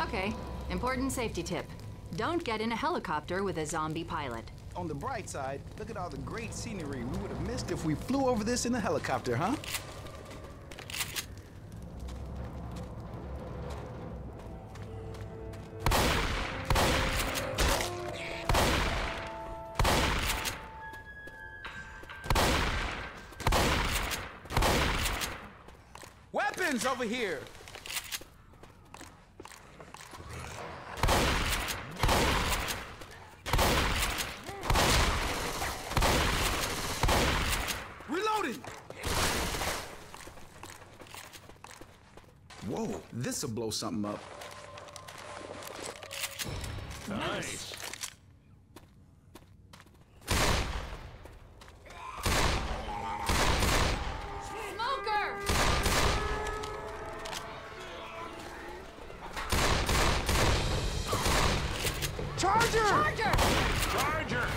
Okay, important safety tip. Don't get in a helicopter with a zombie pilot. On the bright side, look at all the great scenery we would have missed if we flew over this in a helicopter, huh? Weapons over here! Reloading! Whoa, this'll blow something up. Nice. Smoker! Charger! Charger! Charger!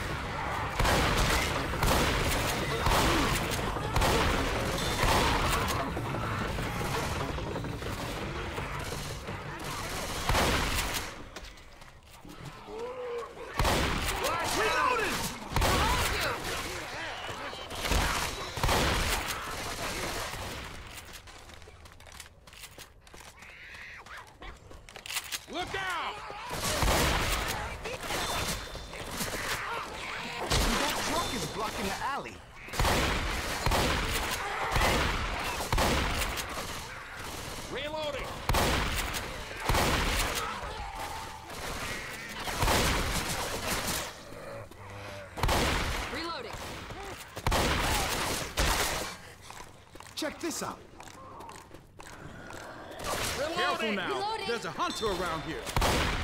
Reloading! Look out! That truck is blocking the alley. Reloading! Reloading. Check this out. Careful now. Reloading. There's a hunter around here.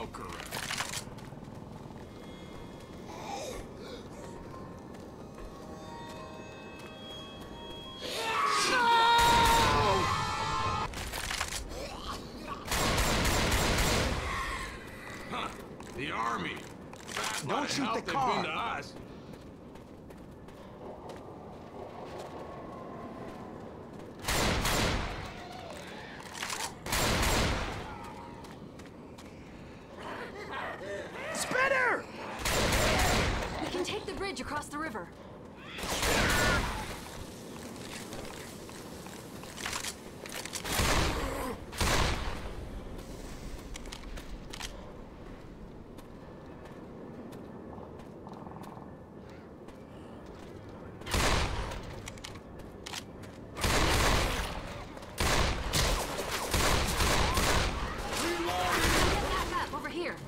Smoker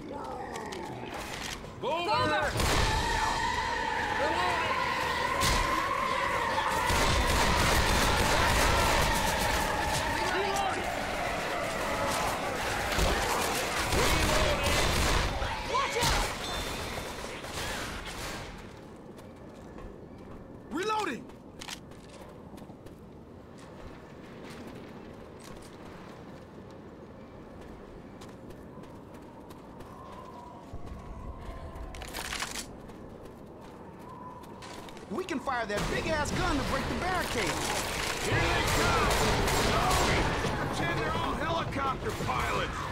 No. time to break the barricade. Here they come! Logan! Pretend they're all helicopter pilots!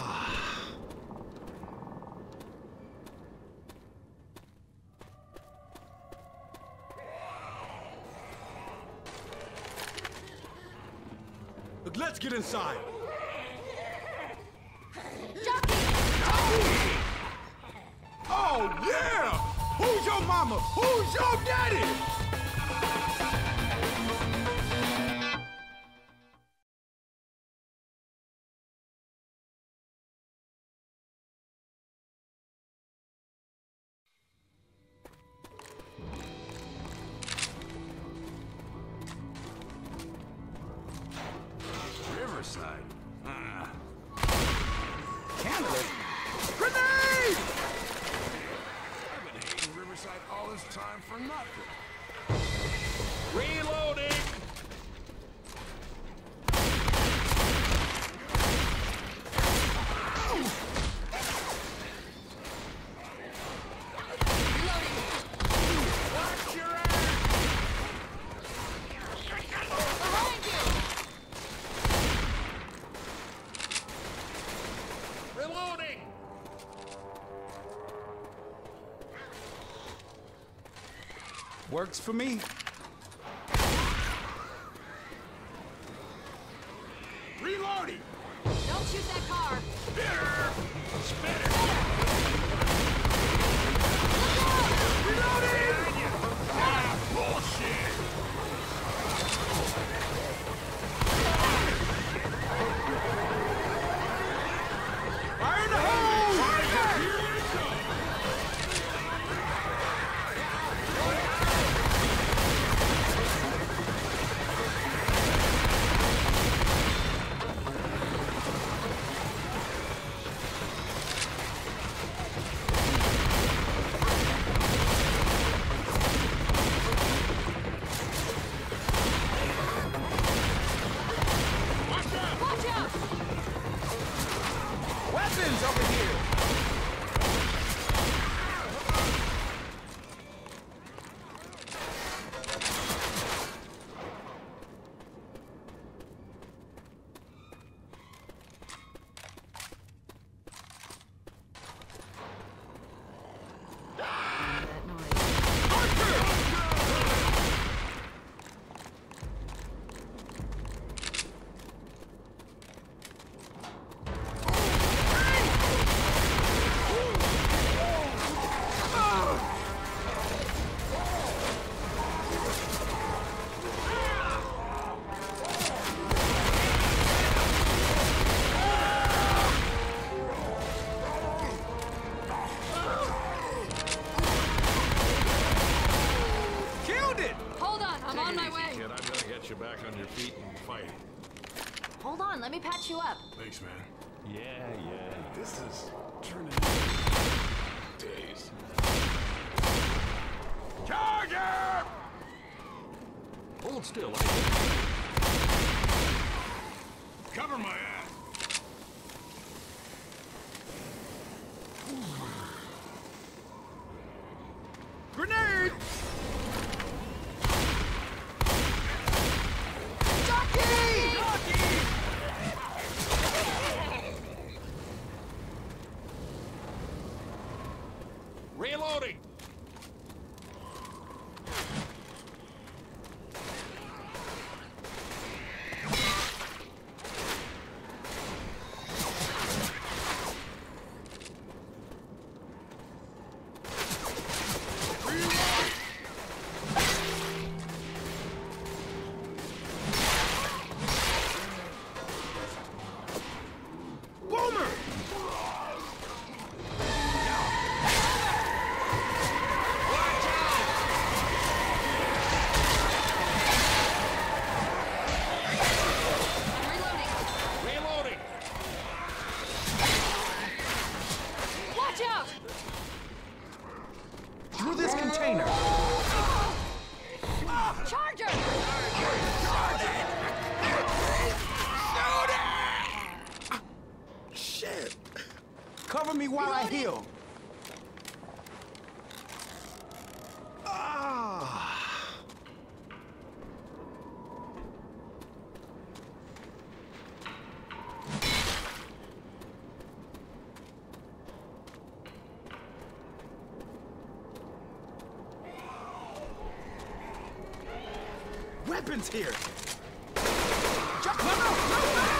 Let's get inside. Oh, yeah! Who's your mama? Who's your daddy? loading! Works for me. Hold on, let me patch you up. Thanks, man. Yeah, yeah. This is turning days. Charger! Hold still. Cover my ass. This container. Charger! Shit! Cover me while I heal. Ah! Weapons here! No, no, no, no!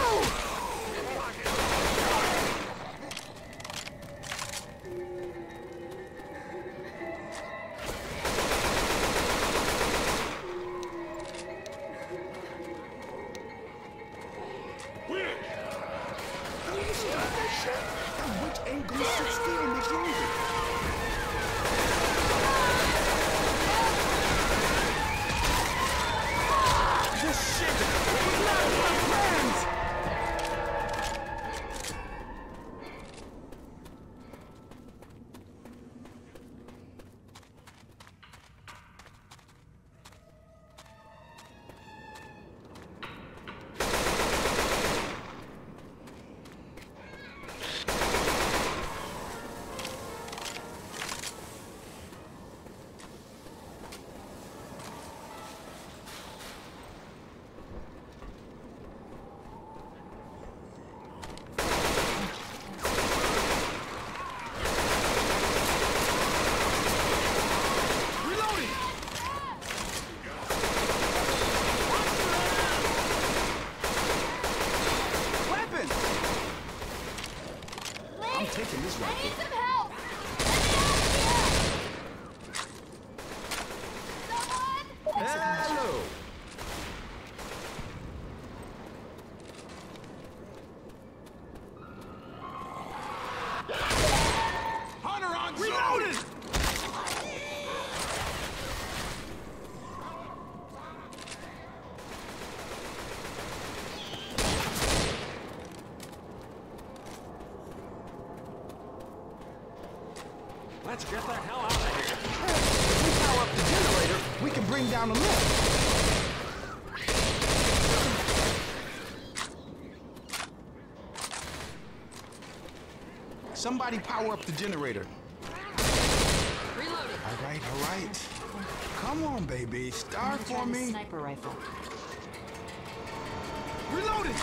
Taking this I rifle. need some help! Let me out of here! Someone! Hello! Hunter on Reloaded! Let's get the hell out of here. If we power up the bring down the lift. Somebody power up the generator. Reloading. All right, all right. Come on, baby. Start for me. Sniper rifle. Reloaded!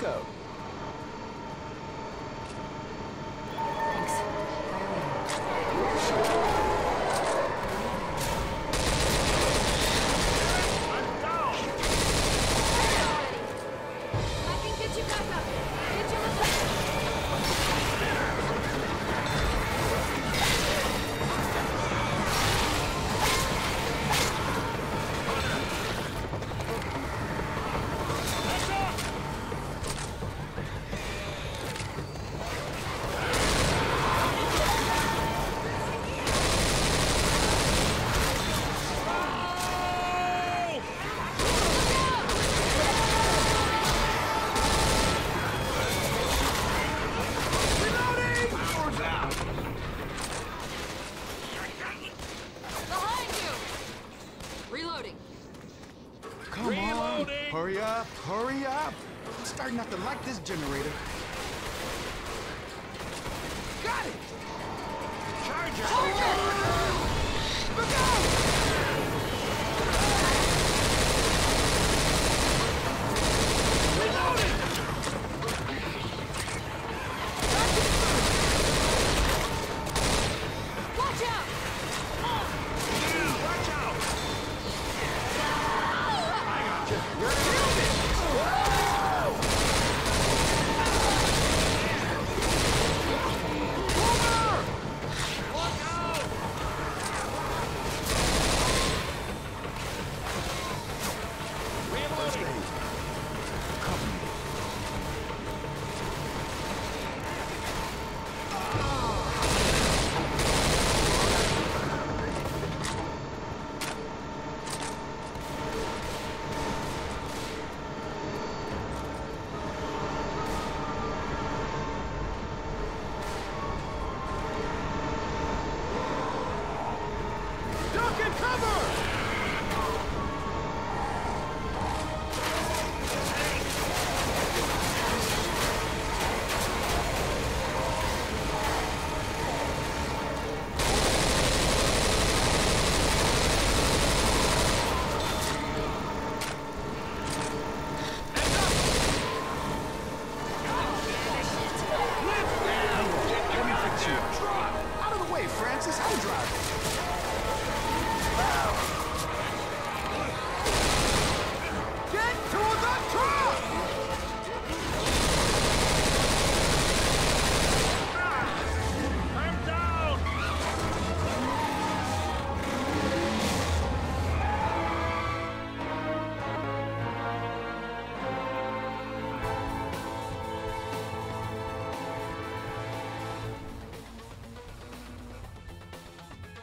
Go. Like this generator.